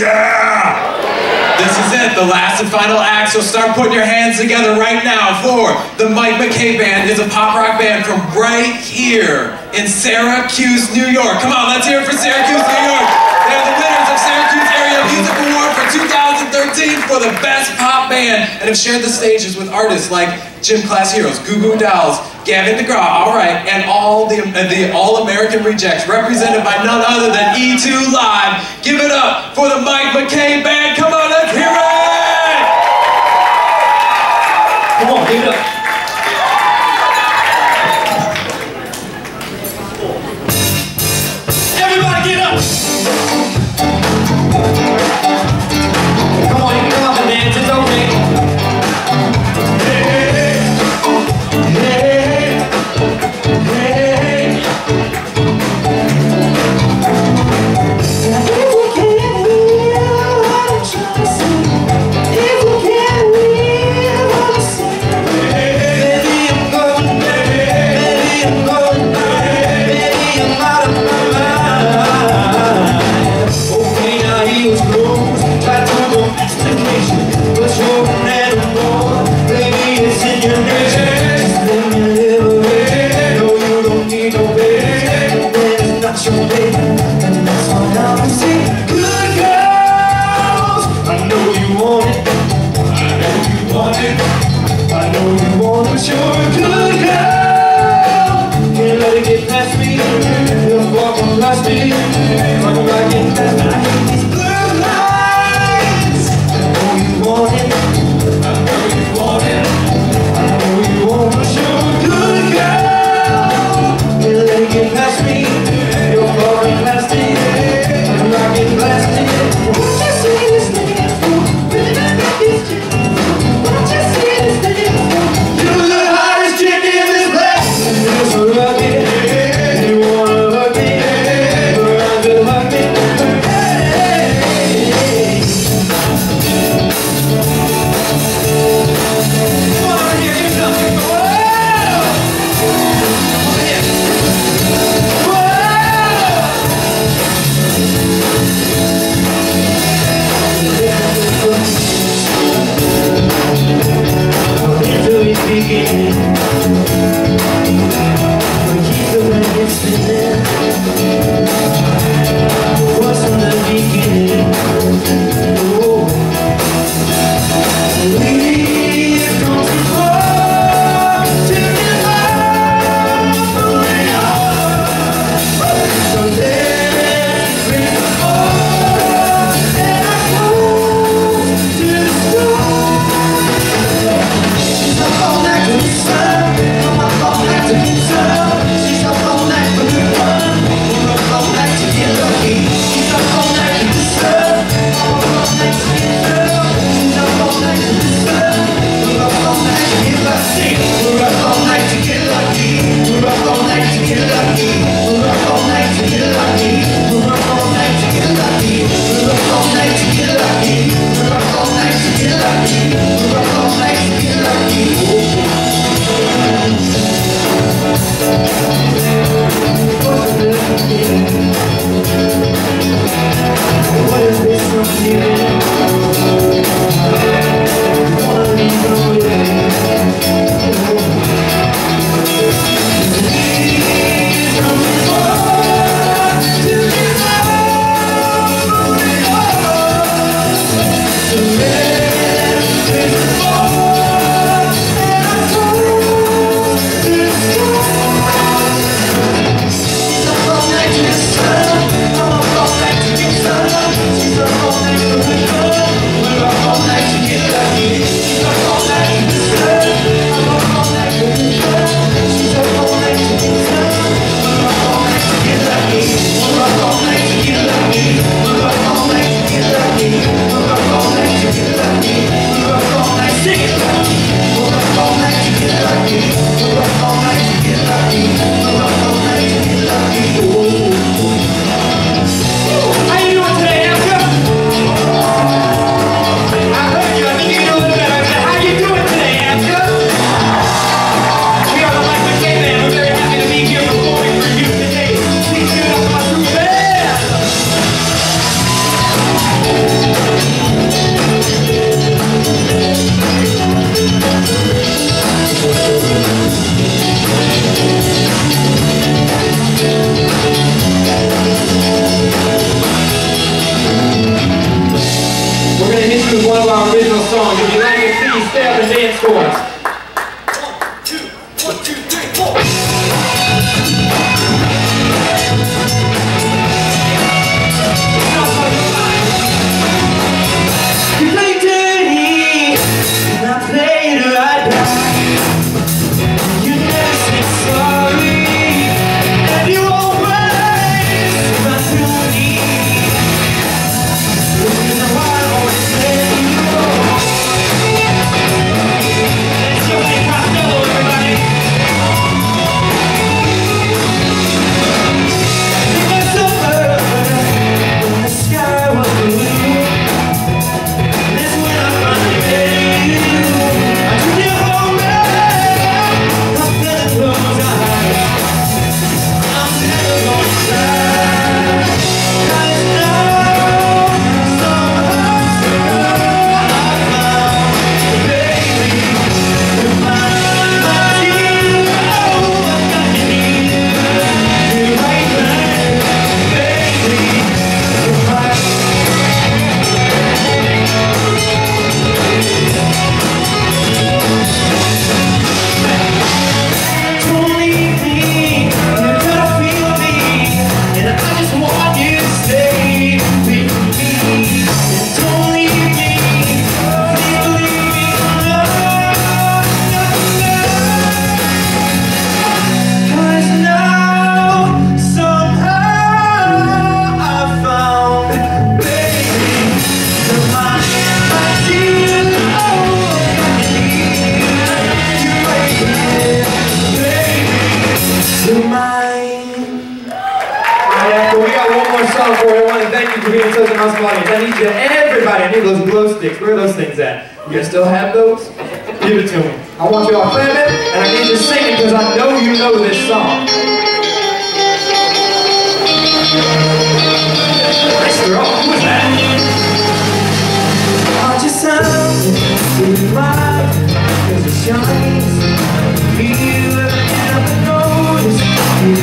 yeah! This is it, the last and final act, so start putting your hands together right now for the Mike McKay Band is a pop rock band from right here in Syracuse, New York. Come on, let's hear it for Syracuse, New York. They're the winners of Syracuse Area Music Award for 2013 for the best pop band and have shared the stages with artists like Gym Class Heroes, Goo Goo Dolls, Gavin DeGraw, all right, and all the, uh, the All-American Rejects, represented by none other than E2 Live. Give it up for the Mike McKay Band. Come on, let's hear walking past choice. Mouse Bloggers. I need you, everybody. I need those glow sticks. Where are those things at? You guys still have those? Give it to me. I want you all clapping, and I need you singing because I know you know this song. Nice girl. Who is that? Watch your sun, see your light, it shines. You ever notice, you